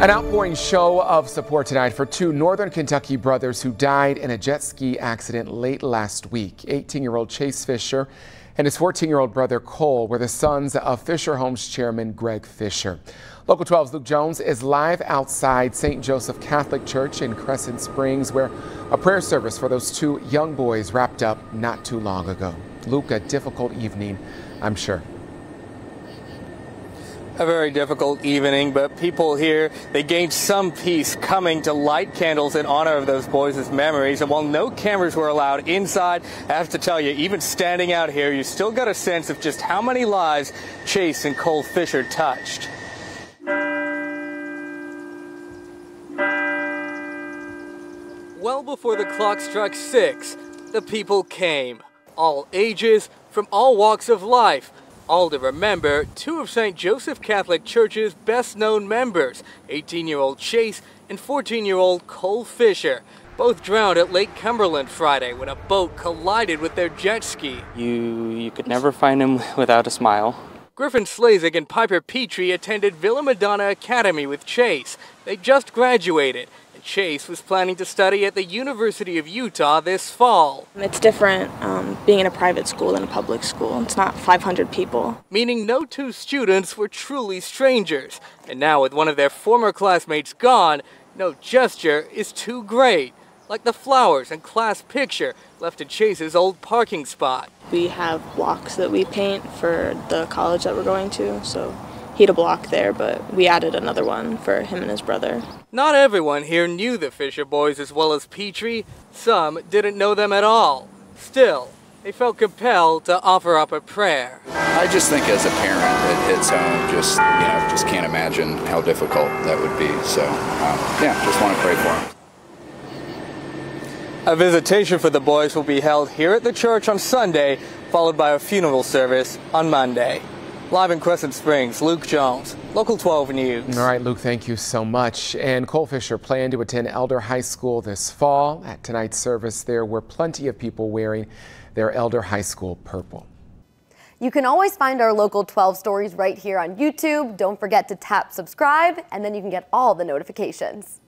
An outpouring show of support tonight for two Northern Kentucky brothers who died in a jet ski accident late last week. 18 year old Chase Fischer and his 14 year old brother Cole were the sons of Fischer Homes chairman Greg Fischer. Local 12's Luke Jones is live outside St. Joseph Catholic Church in Crescent Springs, where a prayer service for those two young boys wrapped up not too long ago. Luke, a difficult evening, I'm sure a very difficult evening, but people here, they gained some peace coming to light candles in honor of those boys' memories. And while no cameras were allowed inside, I have to tell you, even standing out here, you still got a sense of just how many lives Chase and Cole Fischer touched. Well before the clock struck six, the people came. All ages, from all walks of life, all to remember two of St. Joseph Catholic Church's best known members, 18 year old Chase and 14 year old Cole Fischer. Both drowned at Lake Cumberland Friday when a boat collided with their jet ski. You, you could never find him without a smile. Griffin Slazig and Piper Petrie attended Villa Madonna Academy with Chase. They just graduated Chase was planning to study at the University of Utah this fall. It's different um, being in a private school than a public school. It's not 500 people. Meaning no two students were truly strangers. And now with one of their former classmates gone, no gesture is too great. Like the flowers and class picture left at Chase's old parking spot. We have blocks that we paint for the college that we're going to, so he had a block there, but we added another one for him and his brother. Not everyone here knew the Fischer boys as well as Petrie. Some didn't know them at all. Still, they felt compelled to offer up a prayer. I just think as a parent, it hits home. Just you know, just can't imagine how difficult that would be. So um, yeah, just want to pray for him. A visitation for the boys will be held here at the church on Sunday, followed by a funeral service on Monday. Live in Crescent Springs, Luke Jones, Local 12 News. All right, Luke, thank you so much. And Cole Fischer planned to attend Elder High School this fall. At tonight's service, there were plenty of people wearing their Elder High School purple. You can always find our Local 12 stories right here on YouTube. Don't forget to tap subscribe, and then you can get all the notifications.